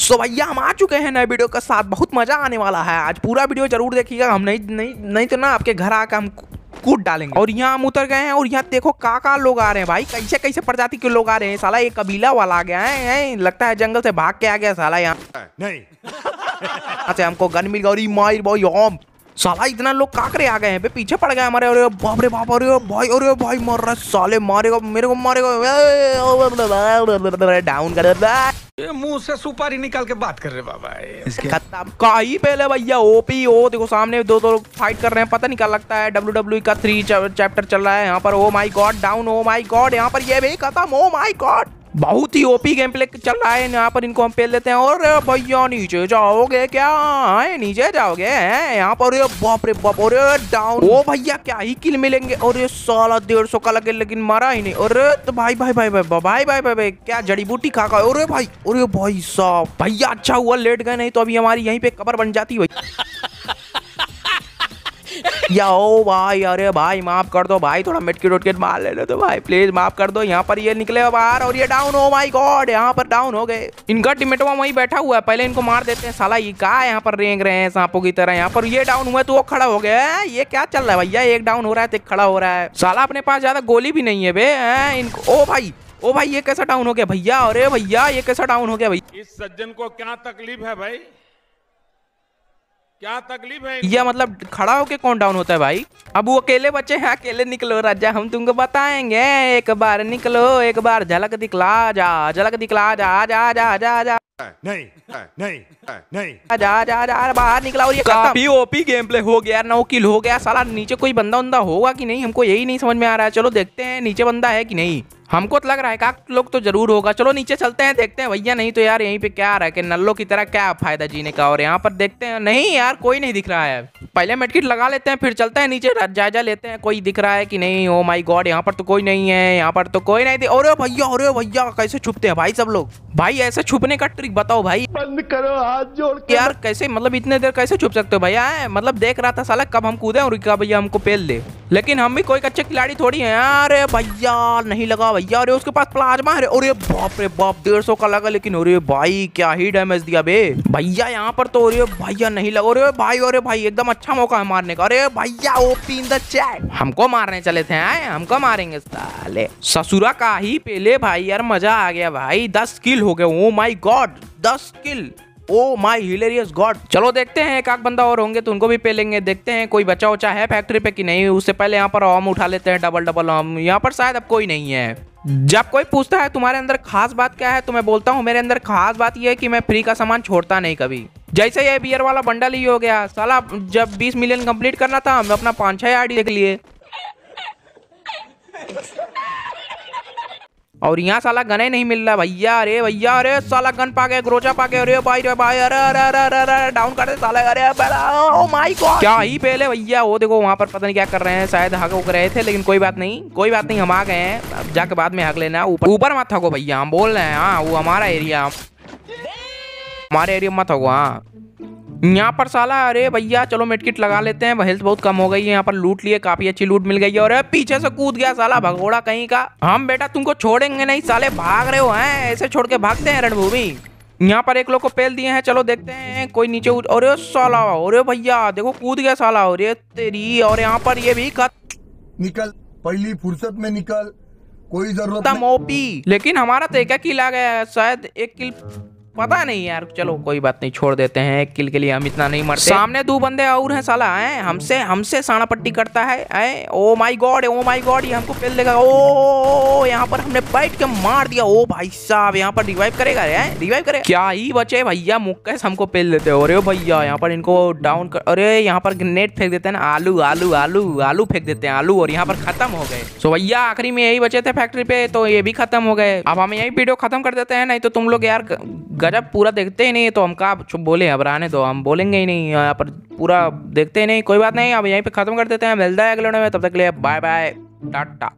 सो भैया हम आ चुके हैं नए वीडियो के साथ। बहुत मज़ा आने वाला है। आज पूरा वीडियो ज़रूर देखिएगा। हम नहीं नहीं नहीं तो ना आपके घर आकर हम कूद डालेंगे। और यहाँ हम उतर गए हैं और यहाँ देखो का का लोग आ रहे हैं। भाई कैसे कैसे प्रजाति के लोग आ रहे हैं? साला ये कबीला वाला आ गया है, लगता है जंगल से भाग के आ गया साला यहाँ। नहीं। अच्छा हमको गन मिल गई मार भाई ओम साला इतना लोग काकरे आ गए हैं पीछे पड़ गए हमारे अरे बाप रे बाप अरे भाई अरे भाई मर रहा है, साले मारेगा मेरे को मारेगा डाउन कर मुँह से सुपारी निकाल के बात कर रहे बाबा ये। खत्म काई पहले भैया ओपी ओ देखो सामने दो दो लोग फाइट कर रहे हैं पता नहीं क्या लगता है डब्ल्यू डब्ल्यू का थ्री चैप्टर चल रहा है यहाँ पर ओ my god down oh my god यहाँ पर ये भी खत्म ओ माई गॉड बहुत ही ओपी गेम प्ले चल रहा है। यहाँ पर इनको हम पेल देते हैं। और भैया नीचे जाओगे क्या? है नीचे जाओगे? यहाँ पर? बाप रे बाप और डाउन ओ भैया क्या ही किल मिलेंगे? और ये सोलह डेढ़ सौ का लगे लेकिन मारा ही नहीं। और तो भाई भाई भाई भाई भाई भाई भाई, भाई, भाई क्या जड़ी बूटी खा का और भाई और भाई साहब भैया अच्छा हुआ लेट गए नहीं तो अभी हमारी यहीं पे कबर बन जाती भाई या ओ भाई, अरे भाई, माफ़ कर दो भाई, थोड़ा मिटकिट उटकिट मार ले तो भाई प्लीज़ माफ़ कर दो, यहाँ पर ये निकले बाहर और ये डाउन हो माई गॉड यहाँ पर डाउन हो गए। इनका टिमेटवा वहीं बैठा हुआ है, पहले इनको मार देते हैं, साला ये कहा यहाँ पर रेंग रहे हैं, सांपों की तरह, यहाँ पर ये डाउन हुआ तो वो खड़ा हो गया ये क्या चल रहा है भैया, एक डाउन हो रहा है तो खड़ा हो रहा है। साला अपने पास ज़्यादा गोली भी नहीं है बे इनको, ओ भाई ओ भाई, ये कैसा डाउन हो गया भैया, अरे भैया, ये कैसा डाउन हो गया भैया। इस सज्जन को क्या तकलीफ़ है भाई? क्या तकलीफ़ है यह मतलब खड़ा होके कौन डाउन होता है भाई? अब वो अकेले बच्चे हैं, अकेले निकलो राजा, हम तुमको बताएँगे। एक बार निकलो, एक बार झलक दिखला जा, झलक दिखला जा जा जा जा जा। नहीं नहीं नहीं। जा जा जा बाहर निकला और ये काफ़ी ओपी गेम प्ले हो गया नौ किल हो गया साला नीचे कोई बंदा उंदा होगा कि नहीं? हमको यही नहीं समझ में आ रहा है। चलो देखते हैं नीचे बंदा है कि नहीं। हमको तो लग रहा है का लोग तो ज़रूर होगा। चलो नीचे चलते हैं देखते हैं भैया नहीं तो यार यहीं पे क्या आ रहा है कि नल्लो की तरह क्या फ़ायदा जीने का? और यहाँ पर देखते हैं नहीं यार कोई नहीं दिख रहा है। पहले मेडकिट लगा लेते हैं फिर चलते हैं नीचे जायजा लेते हैं कोई दिख रहा है कि नहीं? ओ माई गॉड यहाँ पर तो कोई नहीं है यहाँ पर तो कोई नहीं अरे भैया और भैया कैसे छुपते हैं भाई सब लोग? भाई ऐसे छुपने का ट्रिक बताओ भाई। बंद करो हाथ जोड़ के। यार कैसे मतलब इतने देर कैसे छुप सकते हो भैया? मतलब देख रहा था साला कब हम कूदे और कब भैया हमको पेल दे। लेकिन हम भी कोई अच्छे खिलाड़ी थोड़ी हैं अरे भैया नहीं लगा भैया। अरे उसके पास प्लाज्मा है। अरे बाप रे बाप डेढ़ सौ का लगा लेकिन अरे भाई क्या ही डैमेज दिया बे। भैया यहाँ पर तो अरे भैया नहीं लगा। अरे भाई अरे भाई एकदम अच्छा मौका है मारने का। अरे भैया ओपी इन द चैट हमको मारने चले थे आए हमको मारेंगे साले। ससुरा का ही पहले भाई यार मज़ा आ गया भाई। दस किल हो गए ओ माई गॉड दस किल ओ माई हिलेरियस गॉड चलो देखते हैं, एक आध बंदा और होंगे तो उनको भी पेलेंगे देखते हैं कोई बचा उचा है फैक्ट्री पे कि नहीं, उससे पहले यहाँ पर हम उठा लेते हैं डबल डबल हम यहाँ पर शायद अब कोई नहीं है। जब कोई पूछता है, तुम्हारे अंदर खास बात क्या है? तो मैं बोलता हूँ, मेरे अंदर खास बात यह है कि मैं फ्री का सामान छोड़ता नहीं कभी। जैसे ये बियर वाला बंडल ही हो गया। साला, जब 20 मिलियन कंप्लीट करना था, मैं अपना पाँच छह आईडी देख लिए। और यहाँ साला गने नहीं मिल रहा भैया अरे भैया अरे साला गन पा गए ग्रोचा पा गए अरे भाई रे भाई अरे अरे अरे अरे अरे डाउन कर दे साला अरे ओ माय गॉड क्या ही पहले भैया वो देखो वहाँ पर पता नहीं क्या कर रहे हैं शायद हक उक रहे थे लेकिन कोई बात नहीं कोई बात नहीं हम आ गए हैं अब जाके बाद में हक लेना ऊपर। ऊपर मत हको भैया हम बोल रहे हैं हाँ वो हमारा एरिया हमारे एरिया मत हको हाँ। यहाँ पर साला अरे भैया चलो मेडकिट लगा लेते हैं हेल्थ बहुत कम हो गई है यहाँ पर लूट लिए काफ़ी अच्छी लूट मिल गई है और पीछे से कूद गया साला भगोड़ा कहीं का। हम बेटा तुमको छोड़ेंगे नहीं साले भाग रहे हो हैं? ऐसे छोड़ के भागते हैं रणभूमि। यहाँ पर एक लोग को पेल दिए हैं चलो देखते हैं कोई नीचे अरे साला अरे भैया देखो कूद गया साला अरे तेरी और यहाँ पर ये भी खत्म निकल पहली फुर्सत में निकल कोई ज़रूरत ओपी। लेकिन हमारा तो एक किल आ गया है शायद एक किल पता नहीं यार। चलो, कोई बात नहीं, छोड़ देते हैं। एक किल के लिए हम इतना नहीं मरते। सामने दो बंदे और हैं, साला, हैं। हमसे हमसे साना पट्टी करता है ऐ oh my god, oh my god, ये हमको पेल देगा। ओ यहाँ पर हमने बैठ के मार दिया। ओ भाई साहब, यहाँ पर रिवाइव करेगा रे रिवाइव करेगा क्या ही बचे भैया मुक्केश हमको पेल देते हो। अरे भैया, यहाँ पर इनको डाउन कर, अरे यहाँ पर ग्रेनेड फेंक देते हैं ना, आलू आलू आलू आलू फेंक देते हैं, आलू, और यहाँ पर खत्म हो गए। सो भैया, आखिरी में यही बचे थे फैक्ट्री पे तो ये भी खत्म हो गए। अब हम यही वीडियो खत्म कर देते हैं, नहीं तो तुम लोग यार गजब पूरा देखते ही नहीं तो हम कहा चुप बोले, अब रहने दो, हम बोलेंगे ही नहीं, यहाँ पर पूरा देखते ही नहीं, कोई बात नहीं, अब यहीं पर खत्म कर देते हैं, मिलता है अगले में, तब तक के लिए बाय बाय टाटा।